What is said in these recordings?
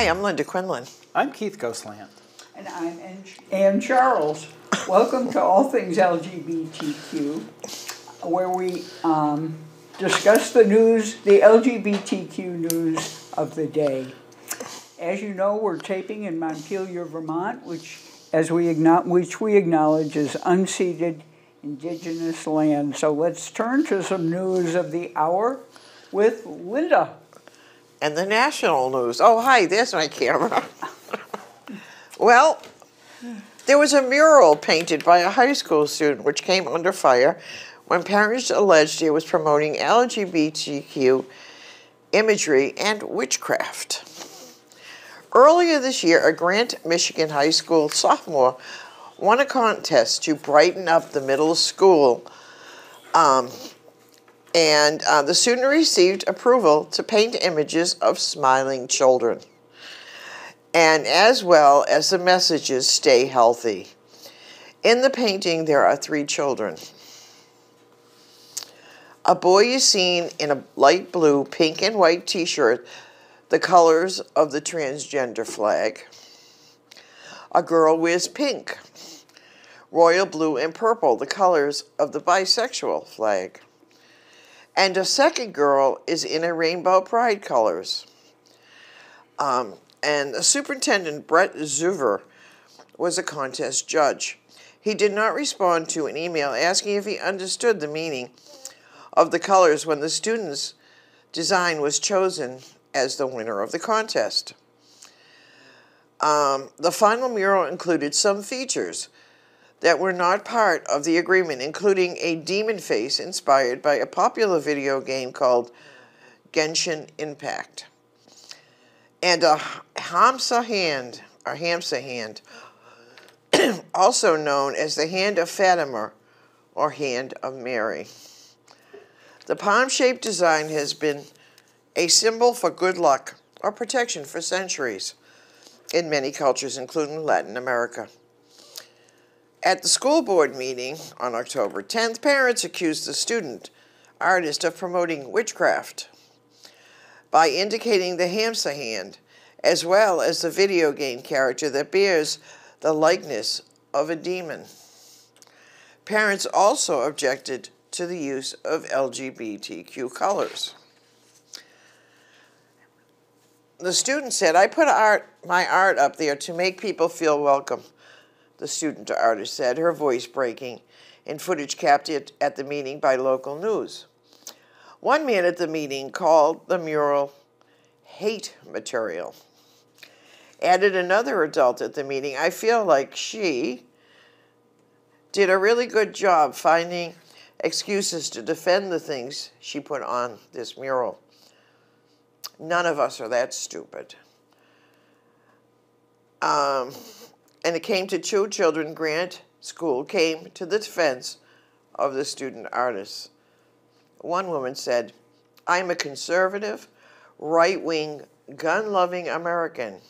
Hi, I'm Linda Quinlan. I'm Keith Ghostland. And I'm Ann- Ann Charles. Welcome to All Things LGBTQ, where we um, discuss the news, the LGBTQ news of the day. As you know, we're taping in Montpelier, Vermont, which, as we which we acknowledge is unceded indigenous land. So let's turn to some news of the hour with Linda. And the national news. Oh, hi, there's my camera. well, there was a mural painted by a high school student which came under fire when parents alleged it was promoting LGBTQ imagery and witchcraft. Earlier this year, a Grant, Michigan high school sophomore won a contest to brighten up the middle school. Um, and uh, the student received approval to paint images of smiling children, and as well as the messages stay healthy. In the painting, there are three children. A boy is seen in a light blue, pink, and white t shirt, the colors of the transgender flag. A girl wears pink, royal blue, and purple, the colors of the bisexual flag. And a second girl is in a rainbow pride colors. Um, and the superintendent, Brett Zuver, was a contest judge. He did not respond to an email asking if he understood the meaning of the colors when the student's design was chosen as the winner of the contest. Um, the final mural included some features that were not part of the agreement, including a demon face inspired by a popular video game called Genshin Impact, and a Hamsa hand, or Hamsa hand, also known as the Hand of Fatima or Hand of Mary. The palm shaped design has been a symbol for good luck or protection for centuries in many cultures, including Latin America. At the school board meeting on October 10th, parents accused the student artist of promoting witchcraft by indicating the Hamsa hand as well as the video game character that bears the likeness of a demon. Parents also objected to the use of LGBTQ colors. The student said, I put art, my art up there to make people feel welcome, the student artist said, her voice breaking in footage captured at the meeting by local news. One man at the meeting called the mural hate material. Added another adult at the meeting, I feel like she did a really good job finding excuses to defend the things she put on this mural. None of us are that stupid. Um, and it came to two children. Grant School came to the defense of the student artists. One woman said, I'm a conservative, right wing, gun loving American,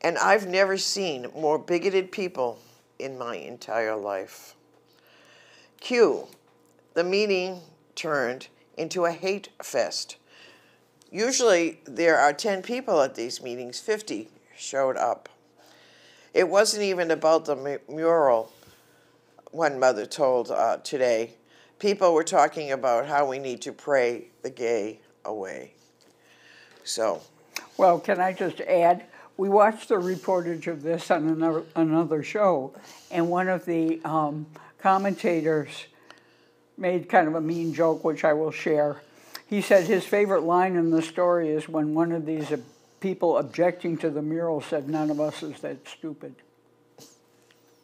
and I've never seen more bigoted people in my entire life. Q, the meeting turned into a hate fest. Usually there are 10 people at these meetings, 50 showed up. It wasn't even about the mu- mural, one mother told uh, today. People were talking about how we need to pray the gay away. So, Well, can I just add? We watched the reportage of this on another, another show, and one of the um, commentators made kind of a mean joke, which I will share. He said his favorite line in the story is when one of these people objecting to the mural said, None of us is that stupid.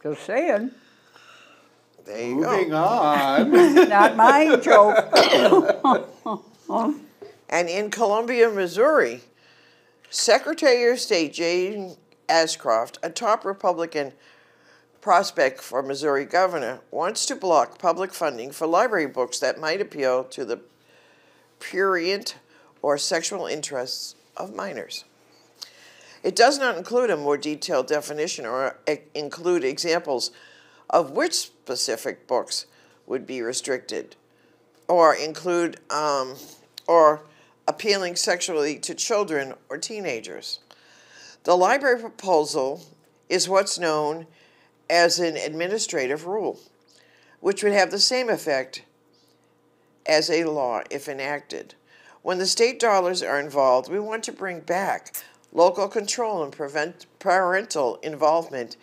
Just saying, there you Moving go. on. not my joke. And in Columbia, Missouri, Secretary of State Jay Ashcroft, a top Republican prospect for Missouri governor, wants to block public funding for library books that might appeal to the prurient or sexual interests of minors. It does not include a more detailed definition or include examples of which specific books would be restricted, or include um, or appealing sexually to children or teenagers. The library proposal is what's known as an administrative rule, which would have the same effect as a law if enacted. When the state dollars are involved, we want to bring back local control and prevent parental involvement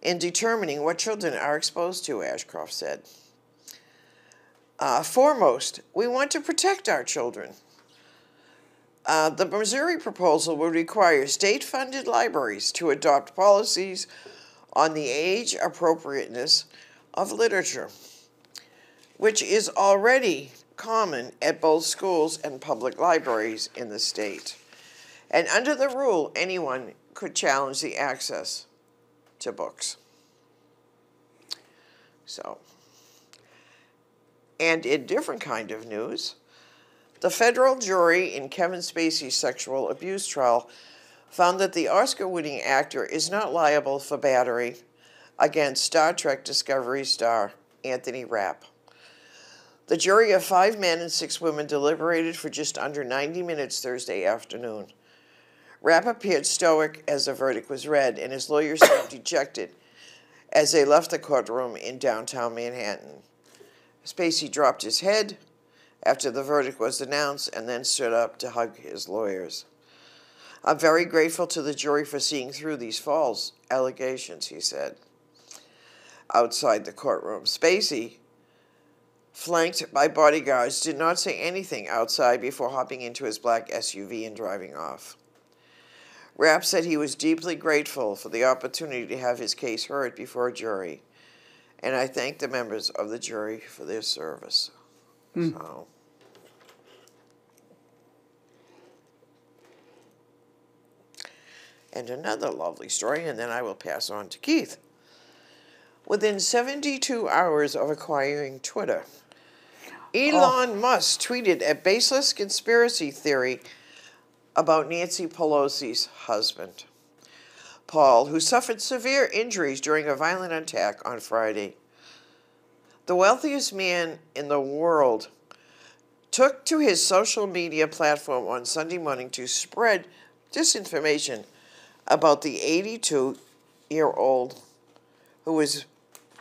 in determining what children are exposed to, Ashcroft said. Uh, foremost, we want to protect our children. Uh, the Missouri proposal would require state funded libraries to adopt policies on the age appropriateness of literature, which is already common at both schools and public libraries in the state. And under the rule, anyone could challenge the access to books. So, and in different kind of news, the federal jury in Kevin Spacey's sexual abuse trial found that the Oscar-winning actor is not liable for battery against Star Trek Discovery star Anthony Rapp. The jury of five men and six women deliberated for just under 90 minutes Thursday afternoon. Rapp appeared stoic as the verdict was read, and his lawyers seemed dejected as they left the courtroom in downtown Manhattan. Spacey dropped his head after the verdict was announced and then stood up to hug his lawyers. I'm very grateful to the jury for seeing through these false allegations, he said. Outside the courtroom, Spacey, flanked by bodyguards, did not say anything outside before hopping into his black SUV and driving off. Rapp said he was deeply grateful for the opportunity to have his case heard before a jury, and I thank the members of the jury for their service. Hmm. So, and another lovely story, and then I will pass on to Keith. Within 72 hours of acquiring Twitter, Oh. Elon Musk tweeted a baseless conspiracy theory about Nancy Pelosi's husband, Paul, who suffered severe injuries during a violent attack on Friday. The wealthiest man in the world took to his social media platform on Sunday morning to spread disinformation about the 82 year old who was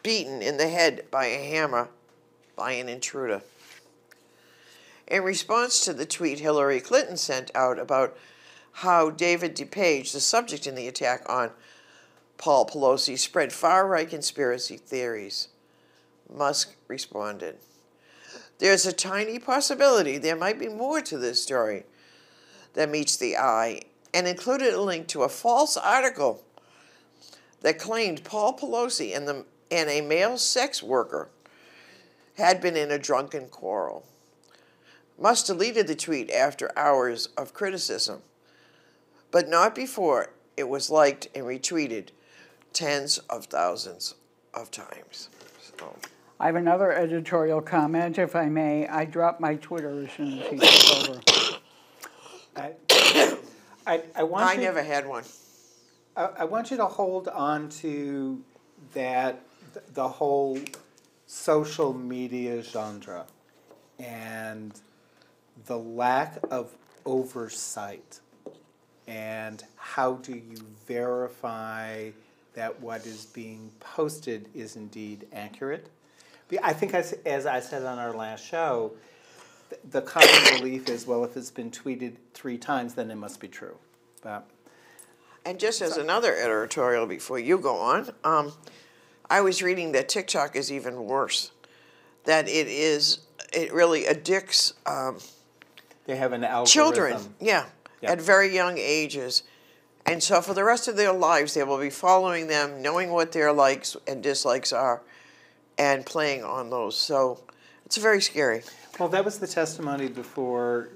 beaten in the head by a hammer by an intruder. In response to the tweet Hillary Clinton sent out about how David DePape, the subject in the attack on Paul Pelosi, spread far right conspiracy theories, Musk responded. There's a tiny possibility there might be more to this story that meets the eye, and included a link to a false article that claimed Paul Pelosi and, the, and a male sex worker had been in a drunken quarrel. Musk deleted the tweet after hours of criticism, but not before it was liked and retweeted tens of thousands of times. So, I have another editorial comment, if I may. I dropped my Twitter as soon as he took over. I, I, I want I you, never had one. I, I want you to hold on to that the whole social media genre and the lack of oversight and how do you verify that what is being posted is indeed accurate i think as, as i said on our last show th- the common belief is well if it's been tweeted three times then it must be true but And just as another editorial before you go on, um, I was reading that TikTok is even worse. That it is, it really addicts um, they have an algorithm children, yeah, Yeah. at very young ages. And so for the rest of their lives, they will be following them, knowing what their likes and dislikes are, and playing on those. So it's very scary. Well, that was the testimony before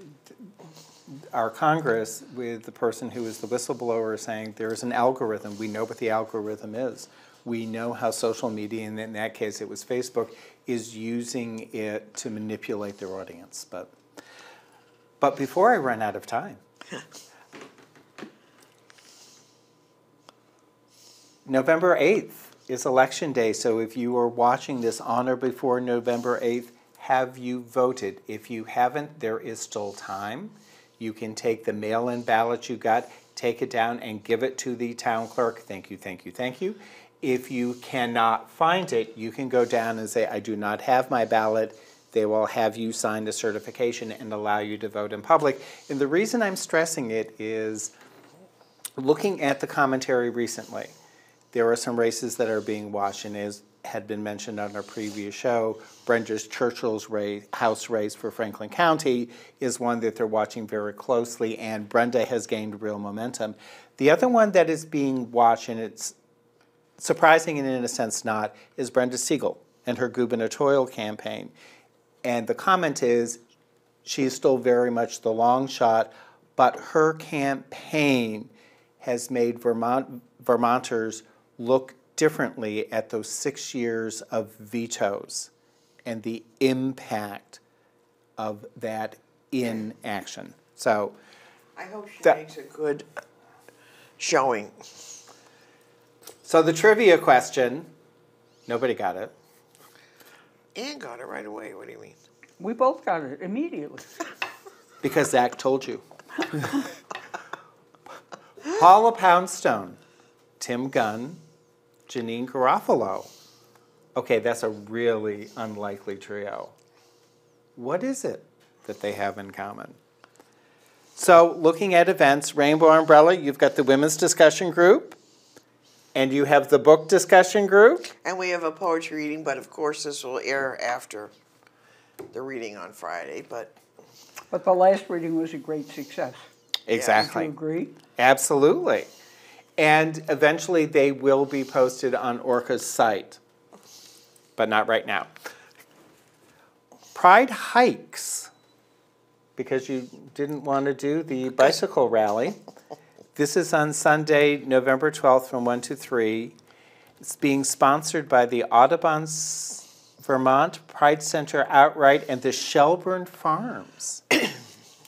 our Congress with the person who was the whistleblower saying there is an algorithm. We know what the algorithm is. We know how social media, and in that case it was Facebook, is using it to manipulate their audience. But, but before I run out of time, November 8th is election day, so if you are watching this on or before November 8th, have you voted? If you haven't, there is still time. You can take the mail-in ballot you got, take it down and give it to the town clerk. Thank you, thank you, thank you. If you cannot find it, you can go down and say, I do not have my ballot. They will have you sign the certification and allow you to vote in public. And the reason I'm stressing it is looking at the commentary recently, there are some races that are being watched, and as had been mentioned on our previous show, Brenda's Churchill's race, House race for Franklin County is one that they're watching very closely, and Brenda has gained real momentum. The other one that is being watched, and it's surprising and in a sense not, is Brenda Siegel and her gubernatorial campaign. And the comment is she is still very much the long shot, but her campaign has made Vermont, Vermonters look differently at those six years of vetoes and the impact of that inaction. So, I hope she That- makes a good showing. so the trivia question, nobody got it. Ann got it right away. What do you mean? We both got it immediately. Because Zach told you. Paula Poundstone, Tim Gunn, Janeane Garofalo. Okay, that's a really unlikely trio. What is it that they have in common? So, looking at events, Rainbow Umbrella, you've got the women's discussion group, and you have the book discussion group. And we have a poetry reading, but of course this will air after the reading on Friday. But But the last reading was a great success. Do Exactly. you agree? Absolutely. And eventually they will be posted on Orca's site, but not right now. Pride hikes, because you didn't want to do the bicycle rally. This is on Sunday, November 12th from 1 to 3. It's being sponsored by the Audubon Vermont Pride Center outright and the Shelburne Farms.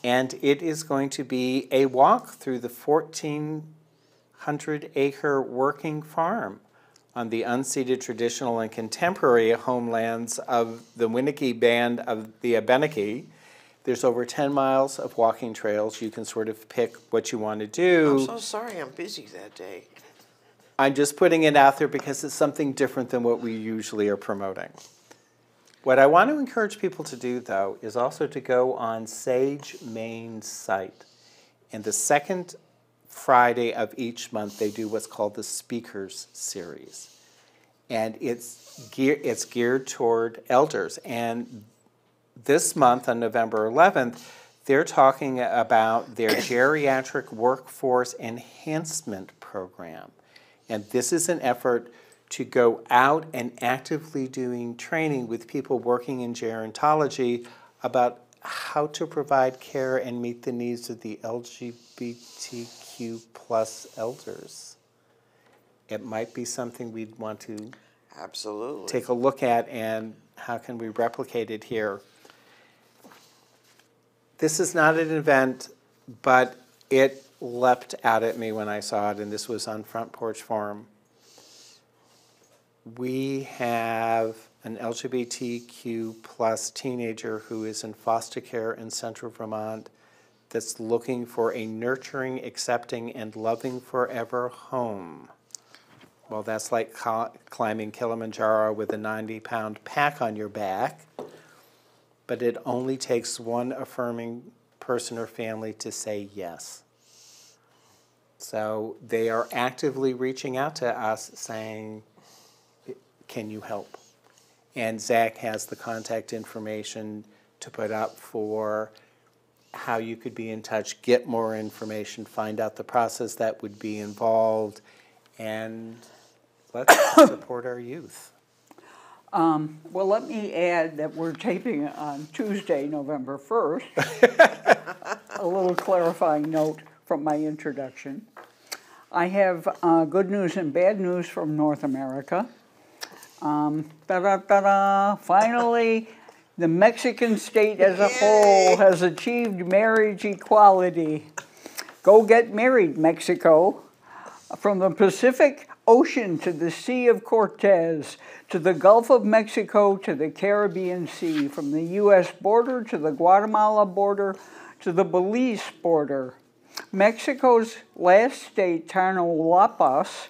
And it is going to be a walk through the 1,400 acre working farm on the unceded traditional and contemporary homelands of the Winnicke Band of the Abenaki. There's over 10 miles of walking trails. You can sort of pick what you want to do. I'm so sorry I'm busy that day. I'm just putting it out there because it's something different than what we usually are promoting. What I want to encourage people to do, though, is also to go on Sage Maine's site. And the second Friday of each month, they do what's called the Speakers Series. And it's, gear, it's geared toward elders. And this month, on November 11th, they're talking about their geriatric workforce enhancement program. And this is an effort to go out and actively doing training with people working in gerontology about how to provide care and meet the needs of the LGBTQ plus elders. It might be something we'd want to Absolutely. take a look at and how can we replicate it here. This is not an event, but it leapt out at me when I saw it, and this was on Front Porch Forum. We have an LGBTQ plus teenager who is in foster care in central Vermont that's looking for a nurturing, accepting, and loving forever home. Well, that's like climbing Kilimanjaro with a 90 pound pack on your back, but it only takes one affirming person or family to say yes. So they are actively reaching out to us saying, Can you help? And Zach has the contact information to put up for how you could be in touch, get more information, find out the process that would be involved, and let's support our youth. Um, well, let me add that we're taping on Tuesday, November 1st. A little clarifying note from my introduction. I have uh, good news and bad news from North America. Um, da-da-da-da, finally, the Mexican state as a whole has achieved marriage equality. Go get married, Mexico. From the Pacific ocean to the Sea of Cortez, to the Gulf of Mexico to the Caribbean Sea, from the U.S. border to the Guatemala border to the Belize border. Mexico's last state, Tamaulipas,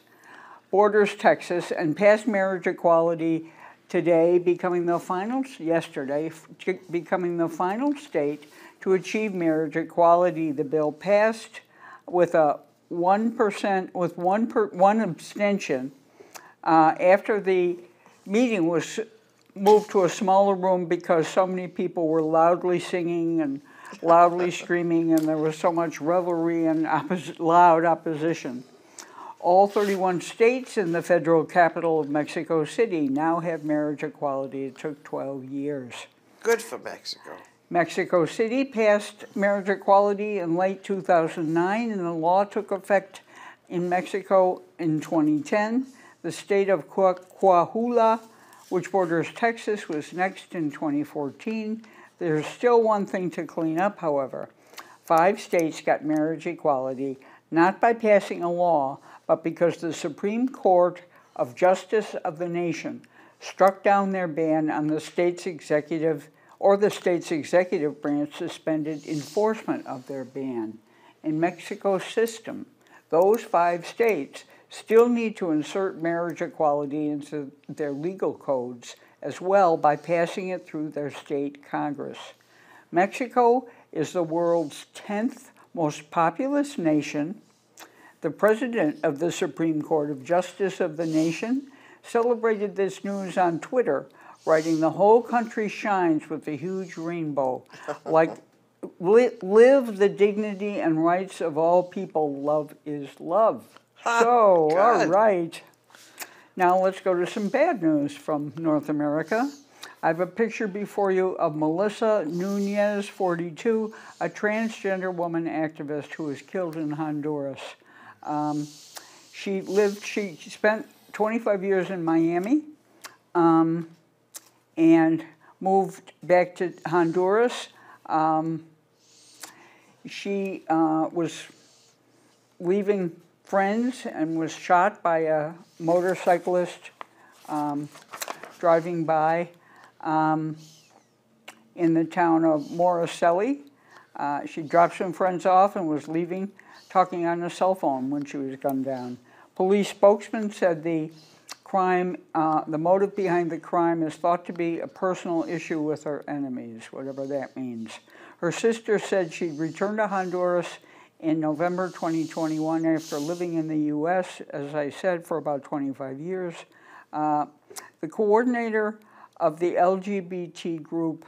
borders Texas and passed marriage equality today, becoming the final, yesterday, becoming the final state to achieve marriage equality. The bill passed with a 1%, with one, per, one abstention uh, after the meeting was moved to a smaller room because so many people were loudly singing and loudly screaming and there was so much revelry and oppos- loud opposition. All 31 states in the federal capital of Mexico City now have marriage equality. It took 12 years. Good for Mexico. Mexico City passed marriage equality in late 2009, and the law took effect in Mexico in 2010. The state of Coahuila, which borders Texas, was next in 2014. There's still one thing to clean up, however. Five states got marriage equality, not by passing a law, but because the Supreme Court of Justice of the nation struck down their ban on the state's executive or the state's executive branch suspended enforcement of their ban. In Mexico's system, those five states still need to insert marriage equality into their legal codes as well by passing it through their state Congress. Mexico is the world's 10th most populous nation. The president of the Supreme Court of Justice of the nation celebrated this news on Twitter writing, The whole country shines with a huge rainbow. like, li- live the dignity and rights of all people. Love is love. So, all right. Now let's go to some bad news from North America. I have a picture before you of Melissa Nunez, 42, a transgender woman activist who was killed in Honduras. Um, she lived, she spent 25 years in Miami. Um, and moved back to Honduras. Um, she uh, was leaving friends and was shot by a motorcyclist um, driving by um, in the town of Morocelí. Uh, she dropped some friends off and was leaving, talking on a cell phone when she was gunned down. Police spokesman said the crime, uh, the motive behind the crime is thought to be a personal issue with her enemies, whatever that means. Her sister said she'd returned to Honduras in November 2021 after living in the U.S., as I said, for about 25 years. Uh, the coordinator of the LGBT group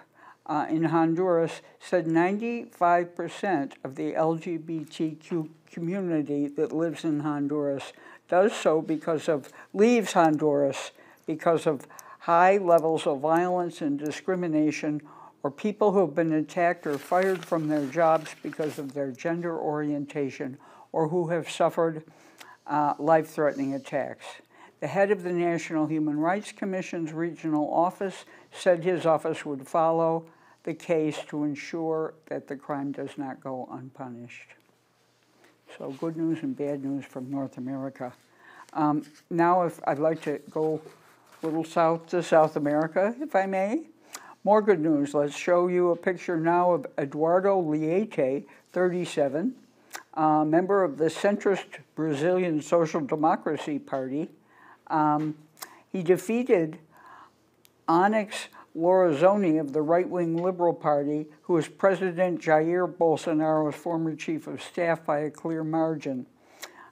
uh, in Honduras said 95% of the LGBTQ community that lives in Honduras does so because of, leaves Honduras because of high levels of violence and discrimination or people who have been attacked or fired from their jobs because of their gender orientation or who have suffered uh, life threatening attacks. The head of the National Human Rights Commission's regional office said his office would follow the case to ensure that the crime does not go unpunished. So good news and bad news from North America. Um, now, if I'd like to go a little south to South America, if I may. More good news. Let's show you a picture now of Eduardo Leite, 37, uh, member of the centrist Brazilian Social Democracy Party. Um, he defeated Onyx Lorenzoni of the right wing Liberal Party, who is President Jair Bolsonaro's former chief of staff by a clear margin,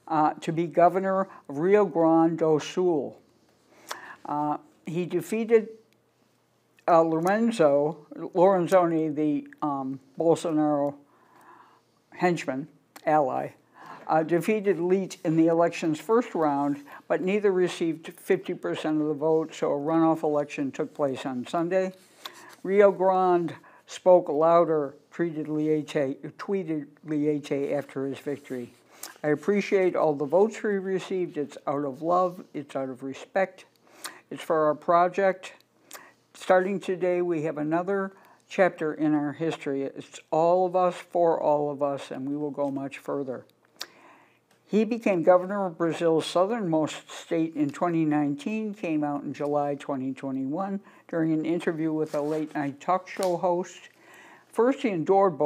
uh, to be governor of Rio Grande do Sul. Uh, he defeated uh, Lorenzo Lorenzoni, the um, Bolsonaro henchman, ally, uh, defeated Leite in the election's first round, but neither received 50% of the vote, so a runoff election took place on Sunday. Rio Grande spoke louder, tweeted Leite, tweeted Leite after his victory. I appreciate all the votes we received. It's out of love, it's out of respect, it's for our project. Starting today, we have another chapter in our history. It's all of us for all of us, and we will go much further. He became governor of Brazil's southernmost state in 2019, came out in July 2021 during an interview with a late night talk show host. First, he endorsed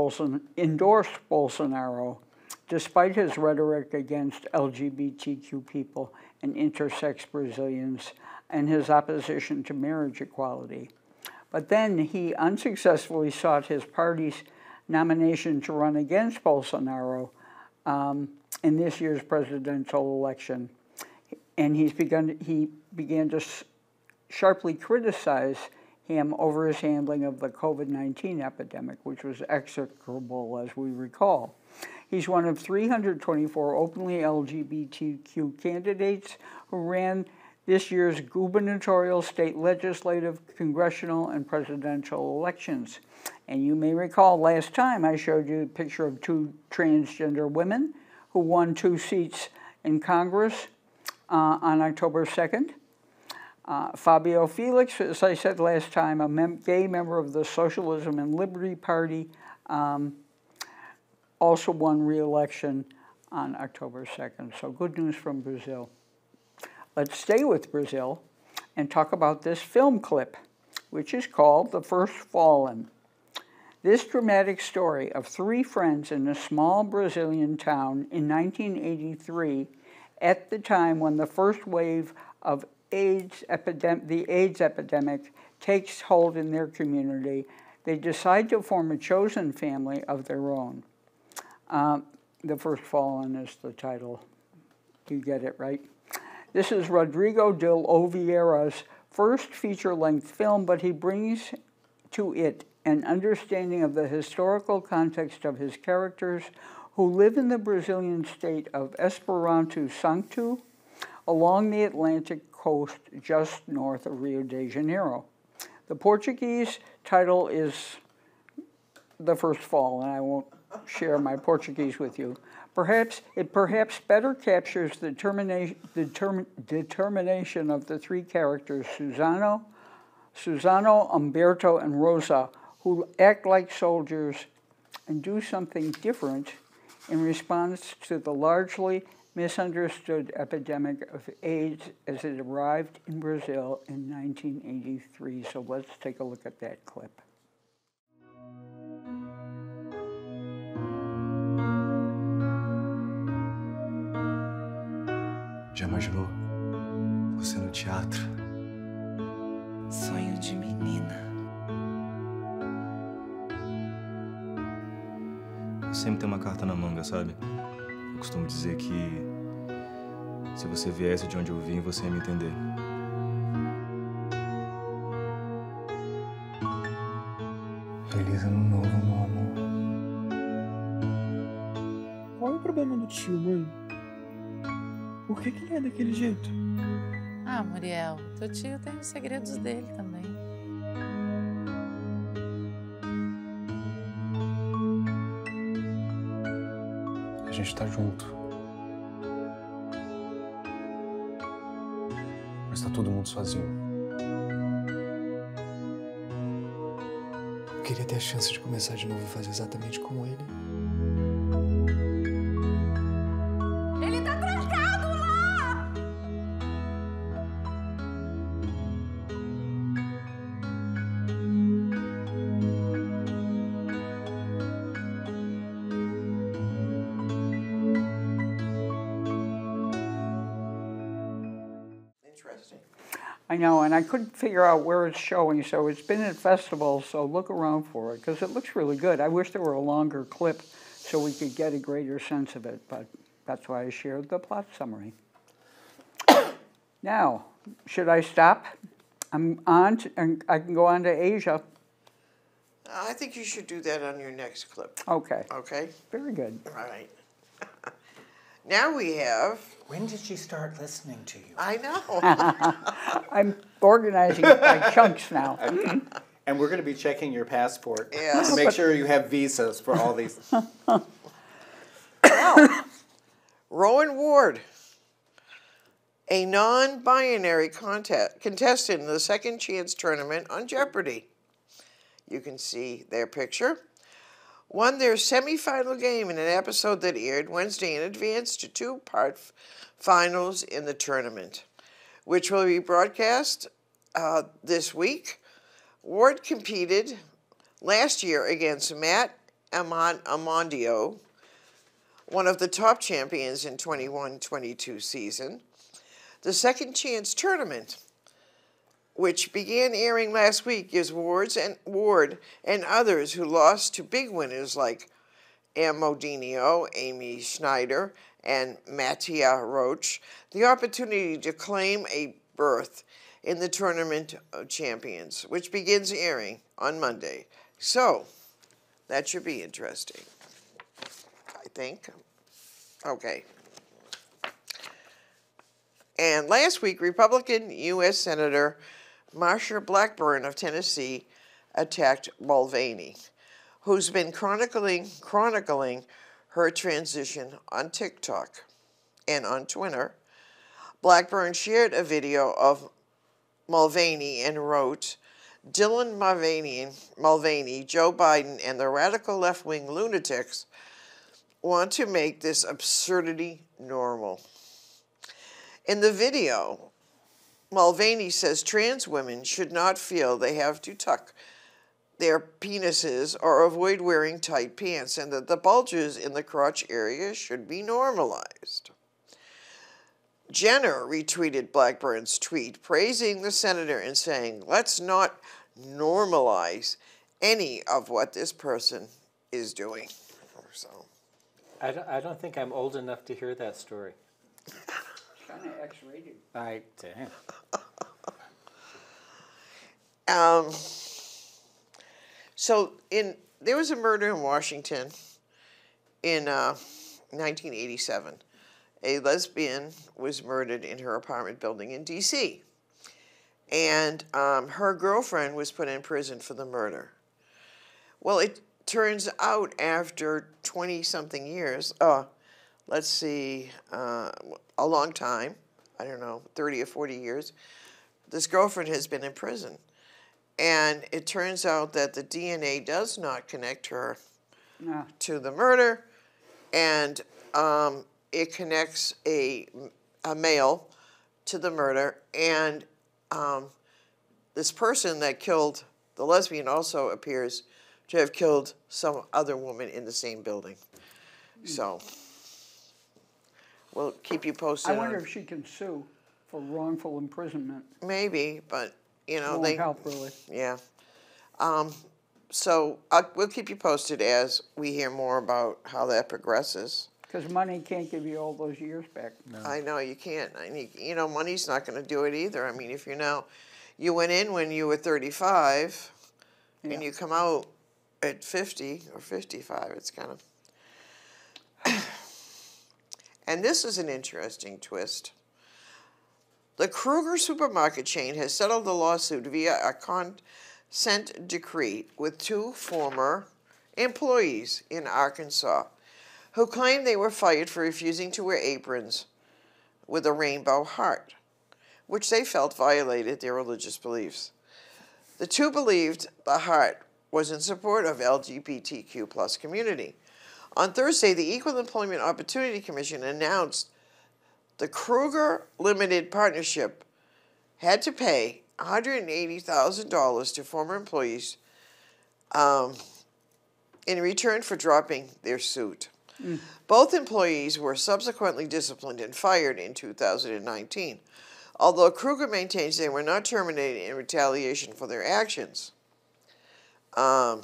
Bolsonaro despite his rhetoric against LGBTQ people and intersex Brazilians and his opposition to marriage equality. But then he unsuccessfully sought his party's nomination to run against Bolsonaro um, in this year's presidential election. And he's begun, he began to sharply criticize him over his handling of the COVID 19 epidemic, which was execrable, as we recall. He's one of 324 openly LGBTQ candidates who ran this year's gubernatorial, state legislative, congressional, and presidential elections. And you may recall last time I showed you a picture of two transgender women who won two seats in Congress uh, on October 2nd. Uh, Fabio Felix, as I said last time, a mem gay member of the Socialism and Liberty Party, um, also won re-election on October 2nd. So good news from Brazil. Let's stay with Brazil and talk about this film clip, which is called The First Fallen. This dramatic story of three friends in a small Brazilian town in 1983, at the time when the first wave of AIDS epidemic, the AIDS epidemic takes hold in their community, they decide to form a chosen family of their own. Um, the First Fallen is the title. Do you get it, right? This is Rodrigo de Oliveira's first feature length film, but he brings to it an understanding of the historical context of his characters who live in the Brazilian state of Espírito Santo along the Atlantic coast just north of Rio de Janeiro. The Portuguese title is The First Fall, and I won't share my Portuguese with you. Perhaps it perhaps better captures the determination, determin, determination of the three characters, Susano, Susano, Umberto, and Rosa, who act like soldiers and do something different in response to the largely misunderstood epidemic of AIDS as it arrived in Brazil in 1983. So let's take a look at that clip. Já imaginou? Você no teatro? Sonho de menina. Sempre tenho uma carta na manga, sabe? Eu costumo dizer que se você viesse de onde eu vim, você ia me entender. Feliz ano novo, meu amor. Qual é o problema do tio, mãe? Por que, que ele é daquele jeito? Ah, Muriel, teu tio tem os segredos dele também. A gente tá junto. Mas tá todo mundo sozinho. Eu queria ter a chance de começar de novo e fazer exatamente como. Ele and I couldn't figure out where it's showing, so it's been at festivals, so look around for it, because it looks really good. I wish there were a longer clip so we could get a greater sense of it, but that's why I shared the plot summary. now, should I stop? I'm on, to, and I can go on to Asia. I think you should do that on your next clip. Okay, Okay? very good. All right. Now we have. When did she start listening to you? I know. I'm organizing it by chunks now. And we're going to be checking your passport Yes. to make sure you have visas for all these. Rowan Ward, a non binary contestant in the Second Chance tournament on Jeopardy! You can see their picture. Won their semifinal game in an episode that aired Wednesday and advanced to two part finals in the tournament, which will be broadcast uh, this week. Ward competed last year against Matt Amon- Amondio, one of the top champions in 21 22 season. The second chance tournament which began airing last week, gives Ward's and Ward and others who lost to big winners like Amodinio, Amy Schneider, and Mattea Roach the opportunity to claim a berth in the Tournament of Champions, which begins airing on Monday. So, that should be interesting. I think. Okay. And last week, Republican U.S. Senator Marsha Blackburn of Tennessee attacked Mulvaney, who's been chronicling chronicling her transition on TikTok and on Twitter. Blackburn shared a video of Mulvaney and wrote, Dylan Mulvaney, Mulvaney, Joe Biden, and the radical left wing lunatics want to make this absurdity normal. In the video, Mulvaney says trans women should not feel they have to tuck their penises or avoid wearing tight pants, and that the bulges in the crotch area should be normalized. Jenner retweeted Blackburn's tweet, praising the senator and saying, Let's not normalize any of what this person is doing. So, I don't, I don't think I'm old enough to hear that story. Kind of X-rated. I, damn. um, so in there was a murder in Washington in uh, 1987. A lesbian was murdered in her apartment building in D.C. And um, her girlfriend was put in prison for the murder. Well, it turns out after 20 something years, uh, let's see, uh, a long time, I don't know, 30 or 40 years, this girlfriend has been in prison. And it turns out that the DNA does not connect her No. to the murder, and um, it connects a, a male to the murder. And um, this person that killed the lesbian also appears to have killed some other woman in the same building. So we'll keep you posted. I wonder on- if she can sue for wrongful imprisonment. maybe, but you know Won't they help really. Yeah. Um, so i we'll keep you posted as we hear more about how that progresses. Because money can't give you all those years back. I know you can't. I need, you know, money's not going to do it either. I mean, if you now, you went in when you were 35 Yeah. and you come out at 50 or 55, it's kind of. And this is an interesting twist. The Kroger supermarket chain has settled the lawsuit via a consent decree with two former employees in Arkansas who claimed they were fired for refusing to wear aprons with a rainbow heart, which they felt violated their religious beliefs. The two believed the heart was in support of LGBTQ plus community. On Thursday, the Equal Employment Opportunity Commission announced the Kroger Limited Partnership had to pay $180,000 to former employees um, in return for dropping their suit. Both employees were subsequently disciplined and fired in 2019, although Kroger maintains they were not terminated in retaliation for their actions. Um,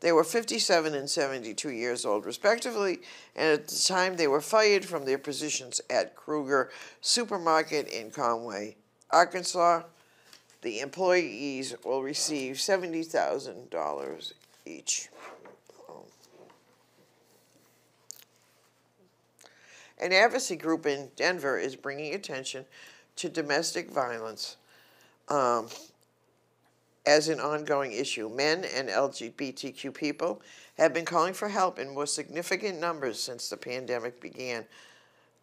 they were 57 and 72 years old, respectively, and at the time they were fired from their positions at Kroger Supermarket in Conway, Arkansas. The employees will receive $70,000 each. An advocacy group in Denver is bringing attention to domestic violence um, as an ongoing issue. Men and LGBTQ people have been calling for help in more significant numbers since the pandemic began,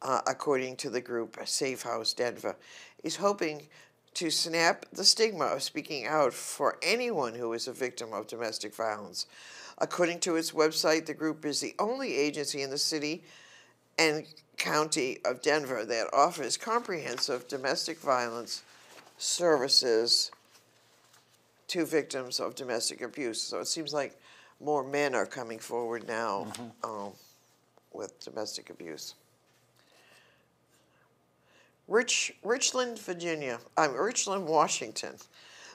uh, according to the group Safe House Denver, is hoping to snap the stigma of speaking out for anyone who is a victim of domestic violence. According to its website, the group is the only agency in the city and county of Denver that offers comprehensive domestic violence services to victims of domestic abuse. So it seems like more men are coming forward now um, with domestic abuse. Rich, Richland, Virginia, I'm Richland, Washington.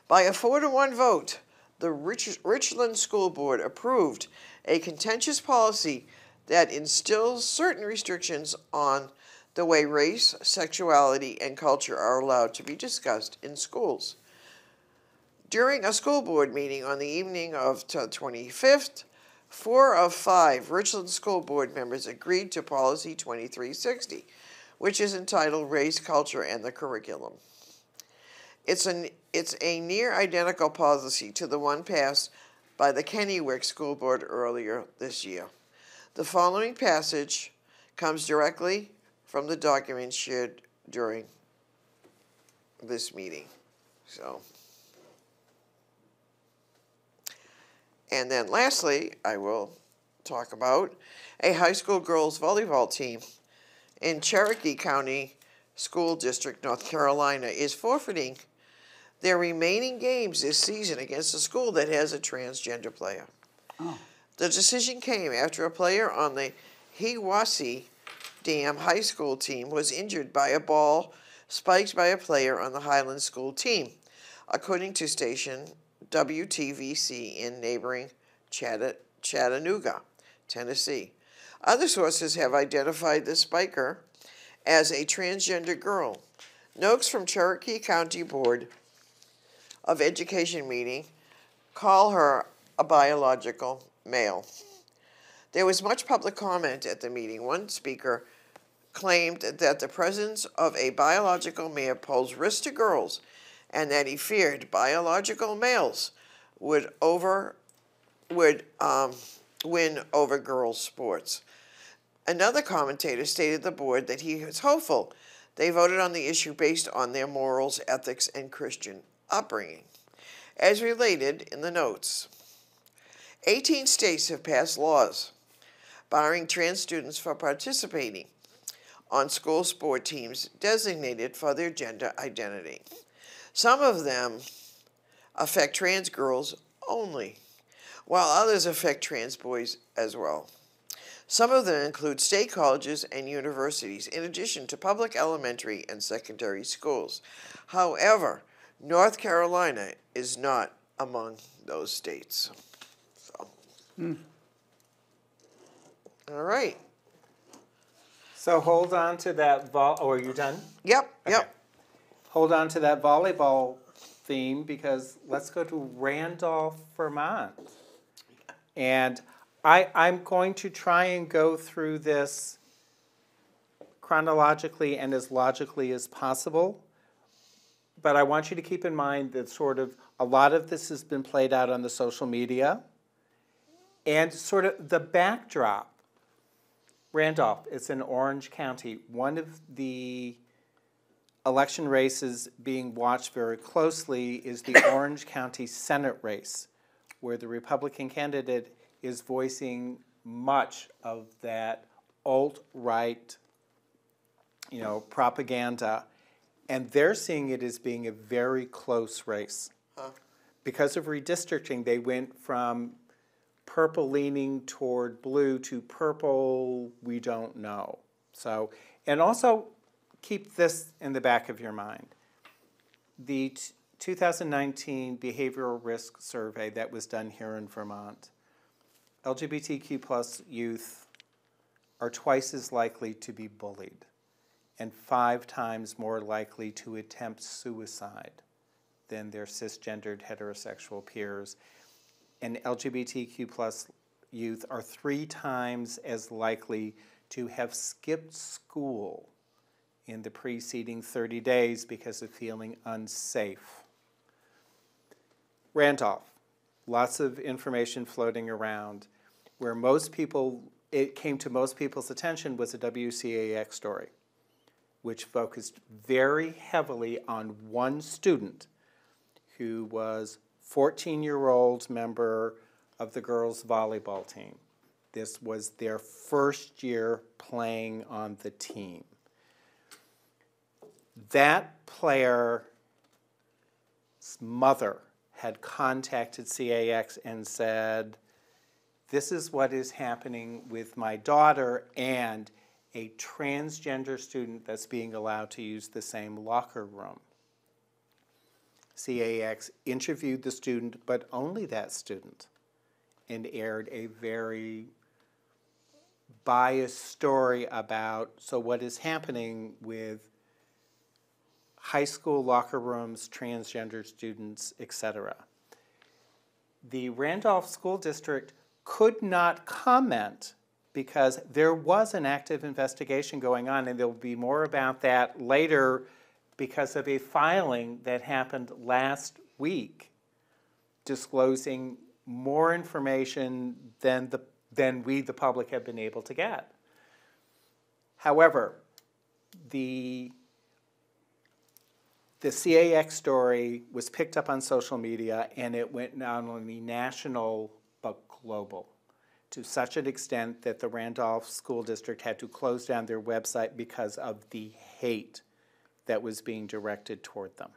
By a four to one vote, the Rich, Richland School Board approved a contentious policy that instills certain restrictions on the way race, sexuality, and culture are allowed to be discussed in schools. During a school board meeting on the evening of the 25th, four of five Richland School Board members agreed to Policy 2360, which is entitled Race, Culture, and the Curriculum. It's, an, it's a near identical policy to the one passed by the Kennewick School Board earlier this year. The following passage comes directly from the document shared during this meeting. So, and then lastly, I will talk about a high school girls volleyball team in Cherokee County School District, North Carolina, is forfeiting their remaining games this season against a school that has a transgender player. Oh. The decision came after a player on the Hiwassee Dam High School team was injured by a ball spiked by a player on the Highland School team, according to station WTVC in neighboring Chatta- Chattanooga, Tennessee. Other sources have identified the spiker as a transgender girl. Notes from Cherokee County Board of Education meeting call her a biological male. There was much public comment at the meeting. One speaker claimed that the presence of a biological male posed risk to girls and that he feared biological males would over would um, win over girls' sports. Another commentator stated the board that he was hopeful they voted on the issue based on their morals, ethics, and Christian upbringing. As related in the notes, 18 states have passed laws barring trans students from participating on school sport teams designated for their gender identity. Some of them affect trans girls only, while others affect trans boys as well. Some of them include state colleges and universities, in addition to public elementary and secondary schools. However, North Carolina is not among those states. So. Hmm. All right. So hold on to that vol, oh, are you done? Yep, yep. Hold on to that volleyball theme because let's go to Randolph, Vermont. And I, I'm going to try and go through this chronologically and as logically as possible. But I want you to keep in mind that sort of a lot of this has been played out on the social media. And sort of the backdrop Randolph, it's in Orange County. One of the election races being watched very closely is the Orange County Senate race, where the Republican candidate is voicing much of that alt-right, you know, propaganda, and they're seeing it as being a very close race. Because of redistricting, they went from purple leaning toward blue to purple, we don't know. So, and also keep this in the back of your mind. The t- 2019 behavioral risk survey that was done here in Vermont, LGBTQ plus youth are twice as likely to be bullied and five times more likely to attempt suicide than their cisgendered heterosexual peers and LGBTQ plus youth are three times as likely to have skipped school in the preceding 30 days because of feeling unsafe. Randolph, lots of information floating around. Where most people, it came to most people's attention was a WCAX story, which focused very heavily on one student who was 14 year old member of the girls' volleyball team. This was their first year playing on the team. That player's mother had contacted CAX and said, This is what is happening with my daughter and a transgender student that's being allowed to use the same locker room. CAX interviewed the student, but only that student, and aired a very biased story about so what is happening with high school locker rooms, transgender students, etc. The Randolph School District could not comment because there was an active investigation going on, and there will be more about that later because of a filing that happened last week disclosing more information than, the, than we, the public, have been able to get. However, the, the CAX story was picked up on social media and it went not only national but global to such an extent that the Randolph School District had to close down their website because of the hate that was being directed toward them.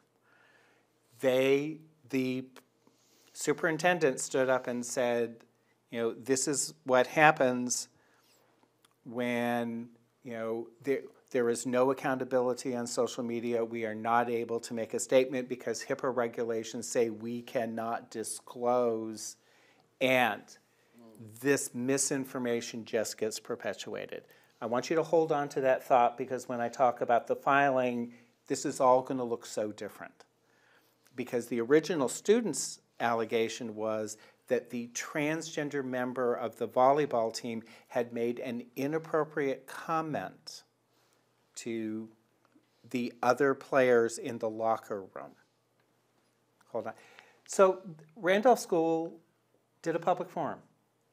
They, the superintendent stood up and said, you know, this is what happens when, you know, there is no accountability on social media. We are not able to make a statement because HIPAA regulations say we cannot disclose, and this misinformation just gets perpetuated. I want you to hold on to that thought because when I talk about the filing, this is all going to look so different. Because the original student's allegation was that the transgender member of the volleyball team had made an inappropriate comment to the other players in the locker room. Hold on. So Randolph School did a public forum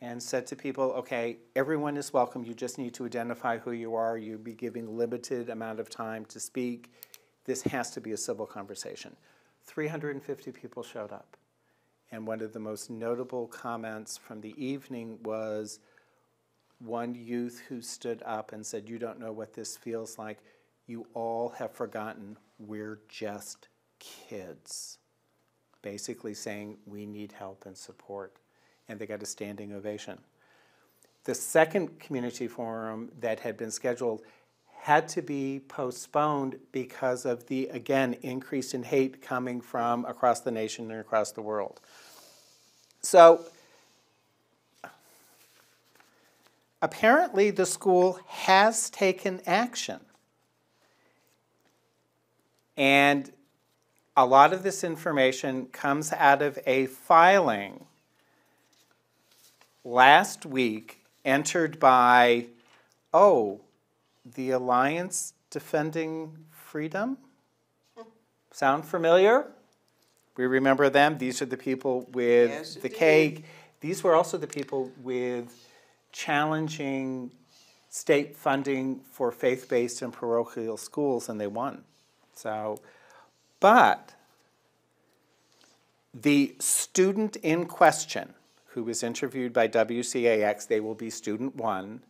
and said to people, okay, everyone is welcome. You just need to identify who you are. You'll be giving limited amount of time to speak. This has to be a civil conversation. 350 people showed up. And one of the most notable comments from the evening was one youth who stood up and said, You don't know what this feels like. You all have forgotten we're just kids. Basically saying, We need help and support. And they got a standing ovation. The second community forum that had been scheduled had to be postponed because of the, again, increase in hate coming from across the nation and across the world. So, apparently, the school has taken action. And a lot of this information comes out of a filing last week entered by, oh, the Alliance Defending Freedom? Sound familiar? We remember them. These are the people with Yes, the cake. These were also the people with challenging state funding for faith based and parochial schools, and they won. So, but the student in question, who was interviewed by WCAX, they will be student one,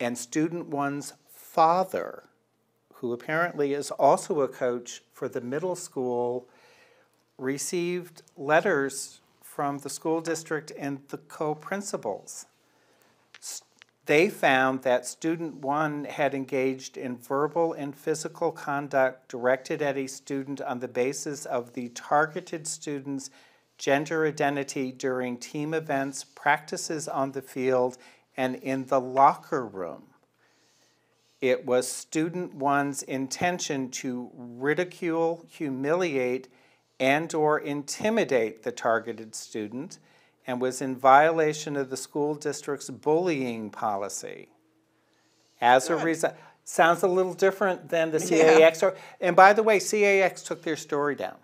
and student one's father, who apparently is also a coach for the middle school, received letters from the school district and the co principals. They found that student one had engaged in verbal and physical conduct directed at a student on the basis of the targeted student's gender identity during team events, practices on the field, and in the locker room. It was student one's intention to ridicule, humiliate, and or intimidate the targeted student and was in violation of the school district's bullying policy. As a result, sounds a little different than the Yeah. CAX story. And by the way, CAX took their story down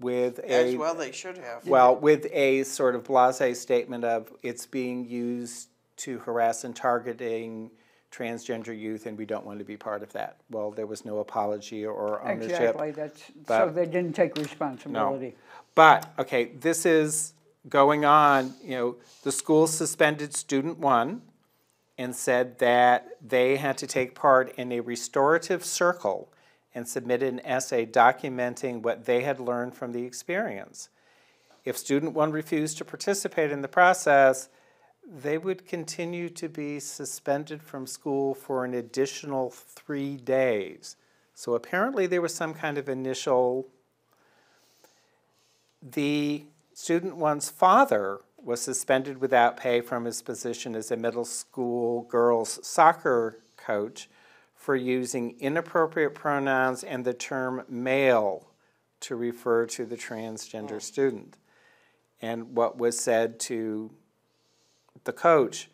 with a As a well they should have. well, with a sort of blasé statement of it's being used to harass and targeting transgender youth, and we don't want to be part of that. Well, there was no apology or ownership. Exactly, that's, so they didn't take responsibility. No. But, okay, this is going on, you know, the school suspended student one and said that they had to take part in a restorative circle and submitted an essay documenting what they had learned from the experience. If student one refused to participate in the process, they would continue to be suspended from school for an additional three days. So apparently there was some kind of initial. The student one's father was suspended without pay from his position as a middle school girls soccer coach for using inappropriate pronouns and the term male to refer to the transgender hmm. student. And what was said to the coach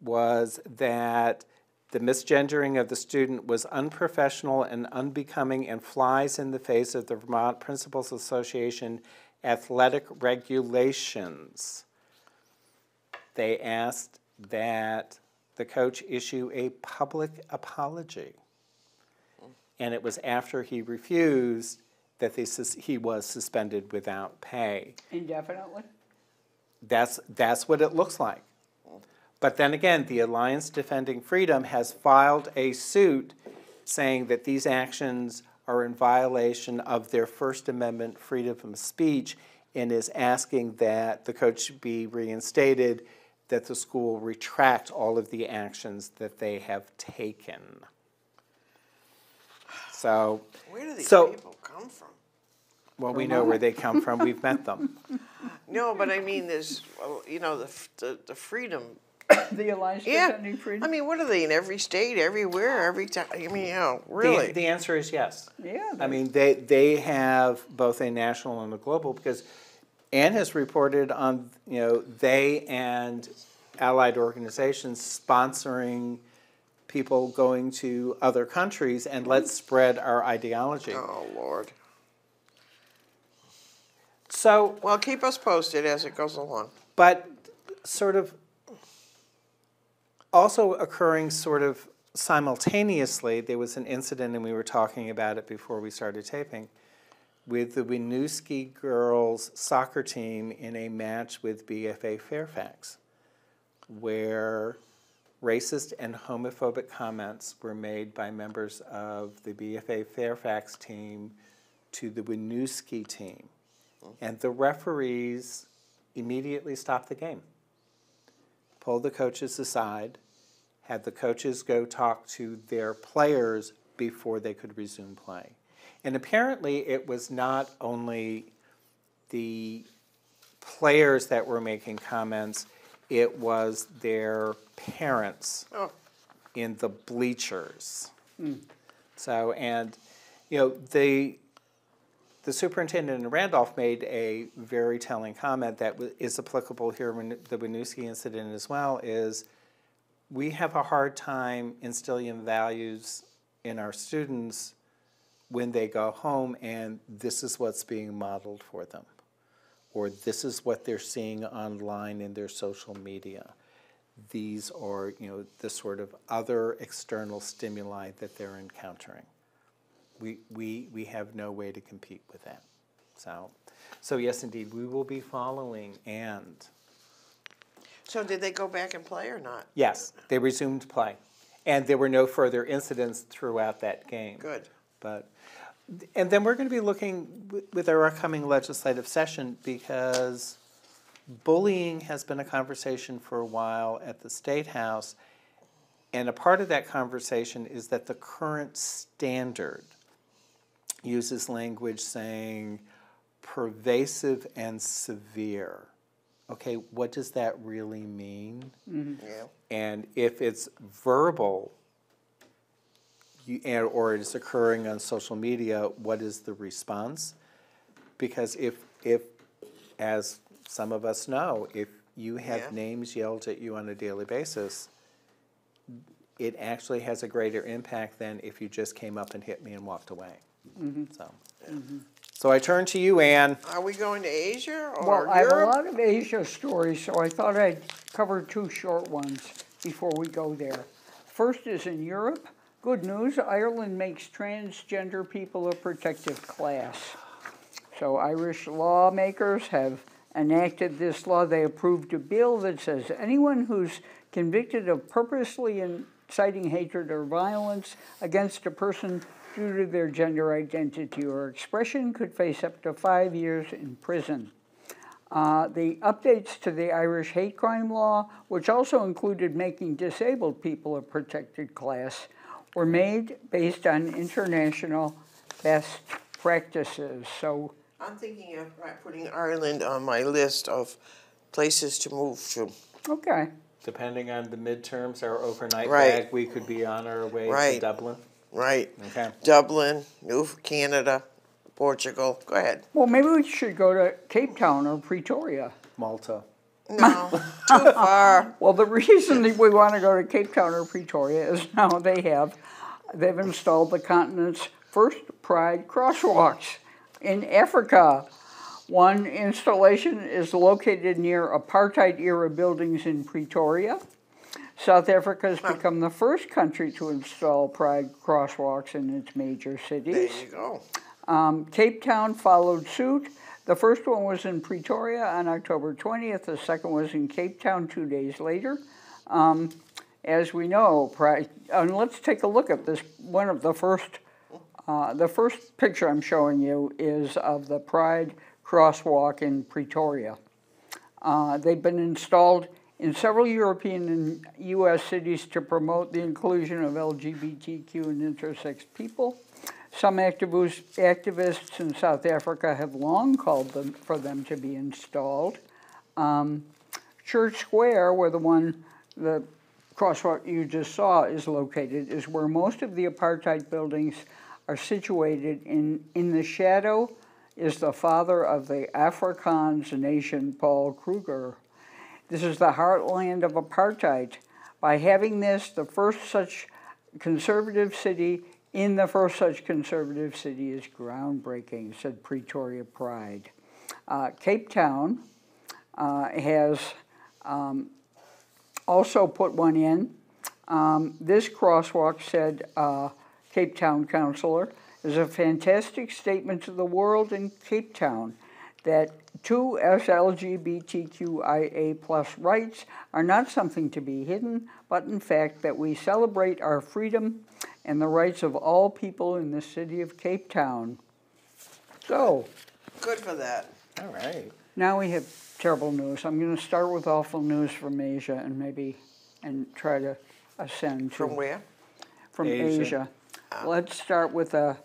was that the misgendering of the student was unprofessional and unbecoming and flies in the face of the Vermont Principals Association athletic regulations. They asked that the coach issue a public apology. And it was after he refused that they, sus- he was suspended without pay. Indefinitely? That's, that's what it looks like. But then again, the Alliance Defending Freedom has filed a suit saying that these actions are in violation of their First Amendment freedom of speech and is asking that the coach be reinstated, that the school retract all of the actions that they have taken. So, Where do these So- people come from? well, we know where they come from, we've met them. No, but I mean, there's, you know, the, the, the freedom. The Elijah Yeah. Defending Freedom? I mean, what are they in every state, everywhere, every time? I mean, you know, The- really? The answer is yes. Yeah. I mean, they, they have both a national and a global, because Anne has reported on, you know, they and allied organizations sponsoring people going to other countries and let's mm-hmm. spread our ideology. oh, Lord. So, Well, keep us posted as it goes along. but sort of also occurring sort of simultaneously, there was an incident, and we were talking about it before we started taping, with the Winooski girls soccer team in a match with BFA Fairfax, where racist and homophobic comments were made by members of the BFA Fairfax team to the Winooski team. Hmm. And the referees immediately stopped the game, pulled the coaches aside, had the coaches go talk to their players before they could resume play. And apparently, it was not only the players that were making comments, it was their parents Oh, in the bleachers. Hmm. So, and, you know, the, the superintendent in Randolph made a very telling comment that is applicable here when the Winooski incident as well is we have a hard time instilling values in our students when they go home and this is what's being modeled for them. Or this is what they're seeing online in their social media. These are you know the sort of other external stimuli that they're encountering we, we, we have no way to compete with that so so yes indeed we will be following and so did they go back and play or not? yes they resumed play and there were no further incidents throughout that game Good. but, and then we're going to be looking with our upcoming legislative session because bullying has been a conversation for a while at the State House. And a part of that conversation is that the current standard uses language saying pervasive and severe. Okay, what does that really mean? Mm-hmm. Yeah. And if it's verbal, you, and, or it's occurring on social media, what is the response? Because if, if, as some of us know, if you have Yeah. names yelled at you on a daily basis, it actually has a greater impact than if you just came up and hit me and walked away. Mm-hmm. So, so I turn to you, Anne. Are we going to Asia or Well, I have a Europe? lot of Asia stories, so I thought I'd cover two short ones before we go there. First is in Europe. Good news, Ireland makes transgender people a protected class. So Irish lawmakers have enacted this law, they approved a bill that says anyone who's convicted of purposely inciting hatred or violence against a person due to their gender identity or expression could face up to five years in prison. Uh, the updates to the Irish hate crime law, which also included making disabled people a protected class, were made based on international best practices. So I'm thinking of putting Ireland on my list of places to move to. Okay. Depending on the midterms, our overnight Right. bag, we could be on our way to Dublin. Right. Okay. Dublin, New Canada, Portugal. Go ahead. Well, maybe we should go to Cape Town or Pretoria. Malta. No, too far. Well, the reason that we want to go to Cape Town or Pretoria is now they have, they've installed the continent's first Pride crosswalks in Africa. One installation is located near apartheid era buildings in Pretoria. South Africa has become the first country to install Pride crosswalks in its major cities. There you go. Um, Cape Town followed suit. The first one was in Pretoria on October 20th. The second was in Cape Town two days later. Um, as we know, Pride, and let's take a look at this. One of the first, uh, the first picture I'm showing you is of the Pride crosswalk in Pretoria. Uh, they've been installed in several European and U.S. cities to promote the inclusion of LGBTQ and intersex people. Some activists, in South Africa have long called them, for them to be installed. Um, Church Square, where the one, the crosswalk you just saw is located, is where most of the apartheid buildings are situated. In, in the shadow is the father of the Afrikaans nation, Paul Kruger. This is the heartland of apartheid. By having this, the first such conservative city in the first such conservative city is groundbreaking, said Pretoria Pride. Uh, Cape Town uh, has um, also put one in. Um, this crosswalk, said uh, Cape Town councillor, is a fantastic statement to the world in Cape Town that two SLGBTQIA plus rights are not something to be hidden, but in fact that we celebrate our freedom and the rights of all people in the city of Cape Town. So, Good for that. All right. now we have terrible news. I'm going to start with awful news from Asia and maybe and try to ascend to From where? from Asia. Asia. Let's start with a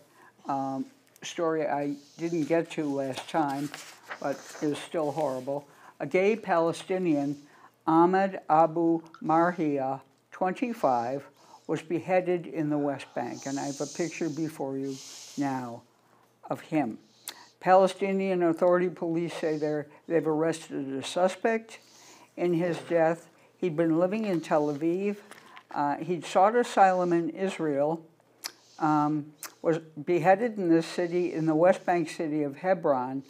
um, story I didn't get to last time, but is still horrible. A gay Palestinian, Ahmed Abu Marhia, 25, was beheaded in the West Bank, and I have a picture before you now of him. Palestinian Authority police say they've arrested a suspect in his death. He'd been living in Tel Aviv. Uh, he'd sought asylum in Israel, um, was beheaded in the city, in the West Bank city of Hebron,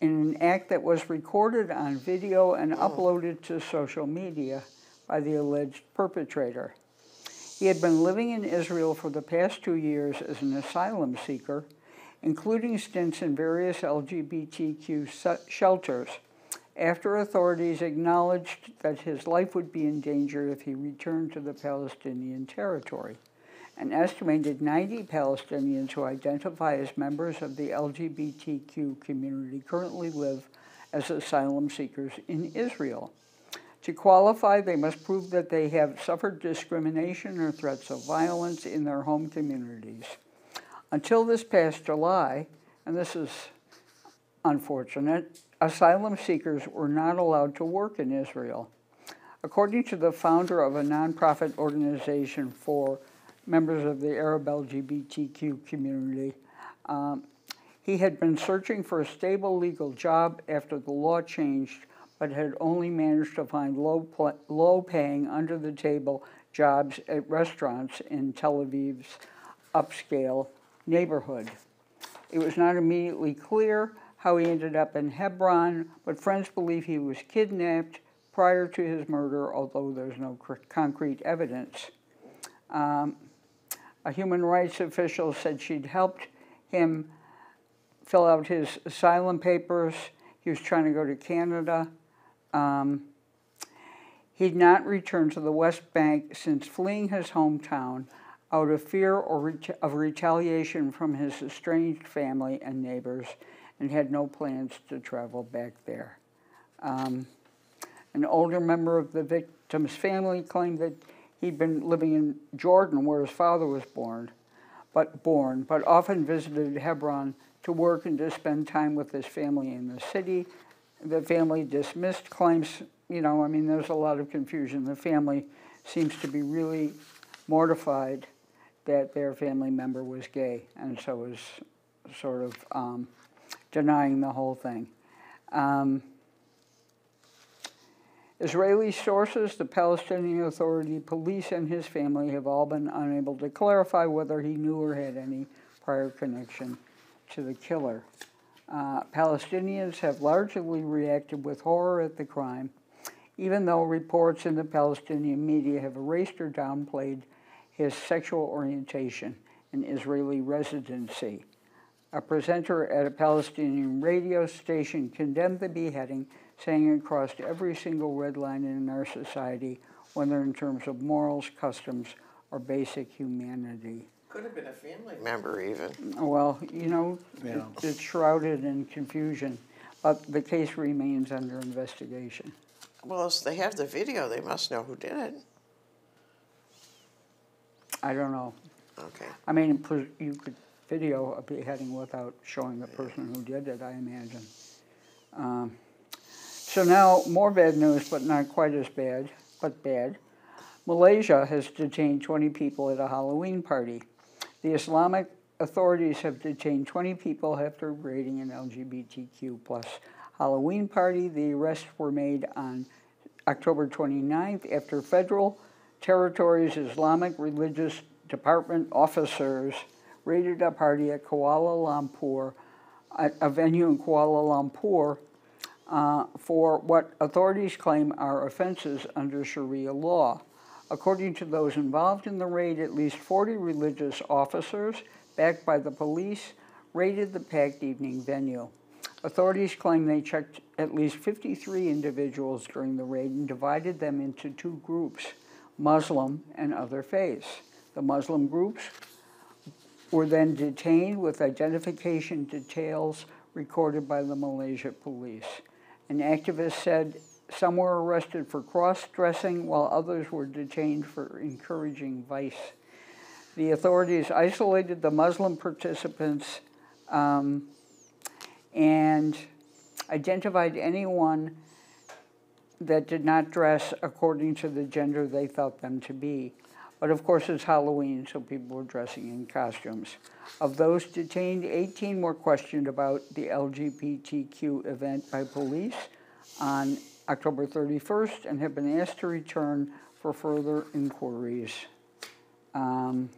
in an act that was recorded on video and uploaded to social media by the alleged perpetrator. He had been living in Israel for the past two years as an asylum seeker, including stints in various LGBTQ shelters, after authorities acknowledged that his life would be in danger if he returned to the Palestinian territory. An estimated 90 Palestinians who identify as members of the LGBTQ community currently live as asylum seekers in Israel. To qualify, they must prove that they have suffered discrimination or threats of violence in their home communities. Until this past July, and this is unfortunate, asylum seekers were not allowed to work in Israel. According to the founder of a nonprofit organization for members of the Arab LGBTQ community, um, he had been searching for a stable legal job after the law changed, but had only managed to find low, low paying, under the table jobs at restaurants in Tel Aviv's upscale neighborhood. It was not immediately clear how he ended up in Hebron, but friends believe he was kidnapped prior to his murder, although there's no concrete evidence. Um, a human rights official said she'd helped him fill out his asylum papers. He was trying to go to Canada. Um, he'd not returned to the West Bank since fleeing his hometown out of fear or ret- of retaliation from his estranged family and neighbors and had no plans to travel back there. Um, an older member of the victim's family claimed that he'd been living in Jordan, where his father was born, but born, but often visited Hebron to work and to spend time with his family in the city. The family dismissed claims. You know, I mean, there's a lot of confusion. The family seems to be really mortified that their family member was gay, and so was sort of um, denying the whole thing. Um, Israeli sources, the Palestinian Authority, police, and his family have all been unable to clarify whether he knew or had any prior connection to the killer. Uh, Palestinians have largely reacted with horror at the crime, even though reports in the Palestinian media have erased or downplayed his sexual orientation and Israeli residency. A presenter at a Palestinian radio station condemned the beheading, saying it crossed every single red line in our society, whether in terms of morals, customs, or basic humanity. Could have been a family member even. Well, you know, it- it's shrouded in confusion, but the case remains under investigation. Well, if they have the video, they must know who did it. I don't know. Okay. I mean, you could video a beheading without showing the person who did it, I imagine. Um, so now, more bad news, but not quite as bad, but bad. Malaysia has detained 20 people at a Halloween party. The Islamic authorities have detained 20 people after raiding an LGBTQ plus Halloween party. The arrests were made on October 29th after federal territories Islamic religious department officers raided a party at Kuala Lumpur, a, venue in Kuala Lumpur, uh, for what authorities claim are offenses under Sharia law. According to those involved in the raid, at least 40 religious officers, backed by the police, raided the packed evening venue. Authorities claim they checked at least 53 individuals during the raid and divided them into two groups Muslim and other faiths. The Muslim groups were then detained with identification details recorded by the Malaysia police. An activist said some were arrested for cross dressing while others were detained for encouraging vice. The authorities isolated the Muslim participants um, and identified anyone that did not dress according to the gender they felt them to be. But of course, it's Halloween, so people were dressing in costumes. Of those detained, 18 were questioned about the LGBTQ event by police on October 31st and have been asked to return for further inquiries. Um,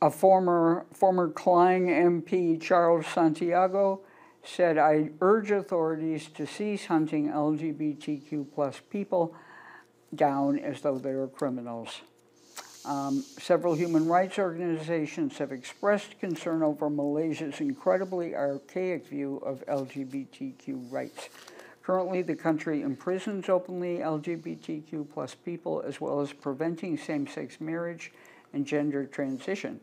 a former former Klang MP, Charles Santiago, said, "I urge authorities to cease hunting LGBTQ plus people down as though they are criminals." Um, several human rights organizations have expressed concern over Malaysia's incredibly archaic view of LGBTQ rights. Currently, the country imprisons openly LGBTQ plus people as well as preventing same sex marriage and gender transition.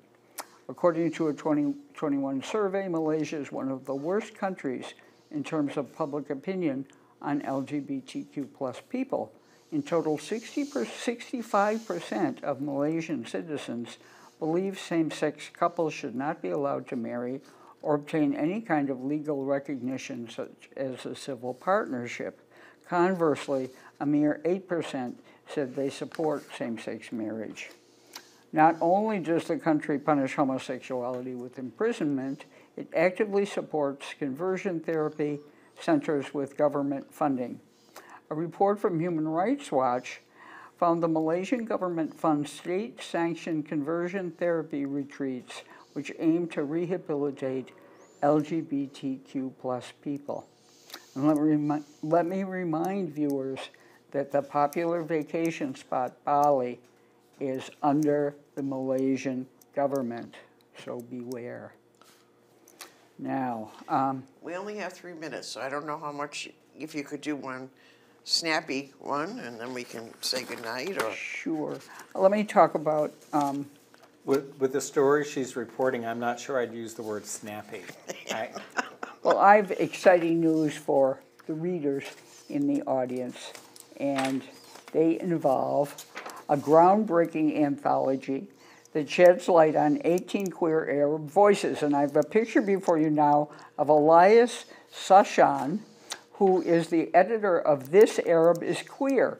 According to a 2021 survey, Malaysia is one of the worst countries in terms of public opinion on LGBTQ plus people. In total, 60 per, 65% of Malaysian citizens believe same sex couples should not be allowed to marry or obtain any kind of legal recognition, such as a civil partnership. Conversely, a mere 8% said they support same sex marriage. Not only does the country punish homosexuality with imprisonment, it actively supports conversion therapy centers with government funding. A report from Human Rights Watch found the Malaysian government funds state sanctioned conversion therapy retreats which aim to rehabilitate LGBTQ people. And let, remi- let me remind viewers that the popular vacation spot Bali is under the Malaysian government, so beware. Now, um, We only have three minutes, so I don't know how much, if you could do one snappy one, and then we can say goodnight, or, sure. Let me talk about, um, With, with the story she's reporting, I'm not sure I'd use the word snappy. I- Well, I have exciting news for the readers in the audience, and they involve a groundbreaking anthology that sheds light on 18 queer Arab voices. And I have a picture before you now of Elias Jahshan, who is the editor of This Arab is Queer.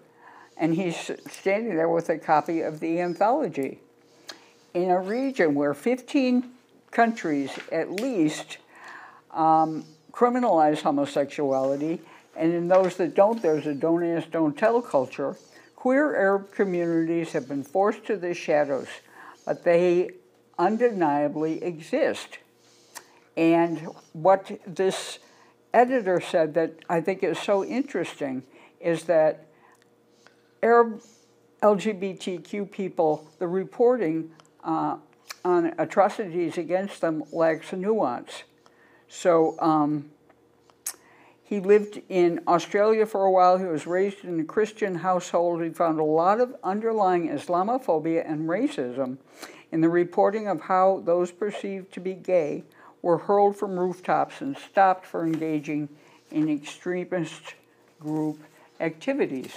And he's standing there with a copy of the anthology. In a region where 15 countries at least um, criminalize homosexuality, and in those that don't, there's a don't ask, don't tell culture. Queer Arab communities have been forced to the shadows, but they undeniably exist. And what this editor said that I think is so interesting is that Arab LGBTQ people, the reporting uh, on atrocities against them lacks a nuance. So um, he lived in Australia for a while. He was raised in a Christian household. He found a lot of underlying Islamophobia and racism in the reporting of how those perceived to be gay were hurled from rooftops and stopped for engaging in extremist group activities.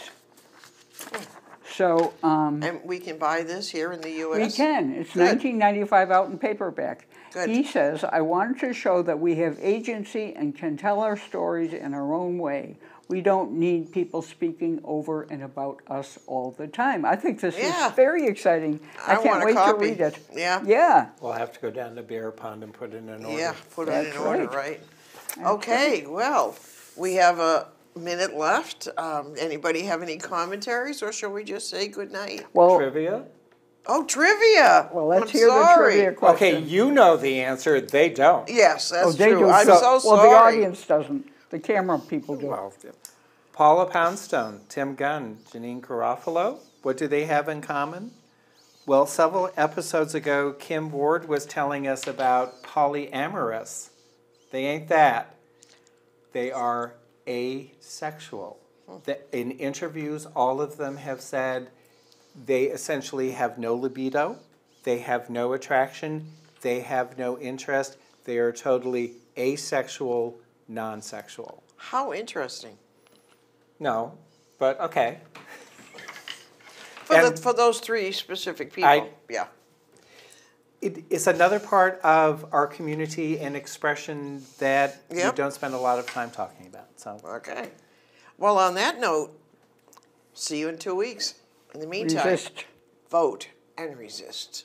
So um, and we can buy this here in the US? we can. It's Good. 1995 out in paperback. Good. He says, I wanted to show that we have agency and can tell our stories in our own way. We don't need people speaking over and about us all the time. I think this Yeah. is very exciting. I, I can't want wait copy. to read it. Yeah. Yeah. We'll have to go down to Bear Pond and put it in an order. Yeah, put it in That's order, right. right? Okay, well, we have a minute left. Um, anybody have any commentaries, or shall we just say goodnight? Well, Trivia? Oh, trivia! well let's I'm hear sorry. the trivia question. Okay, you know the answer, they don't. Yes, that's oh, they true. do. I'm so, sorry. Well, the audience doesn't. The camera people do. Well, Paula Poundstone, Tim Gunn, Janeane Garofalo, what do they have in common? Well, several episodes ago, Kim Ward was telling us about polyamorous. They ain't that. They are asexual. In interviews, all of them have said they essentially have no libido, they have no attraction, they have no interest, they are totally asexual, non sexual. How interesting. No, but okay. For, the, for those three specific people. I- yeah. It, it's another part of our community and expression that we Yep. don't spend a lot of time talking about. So Okay. Well, on that note, see you in two weeks. In the meantime, Resist. vote and resist.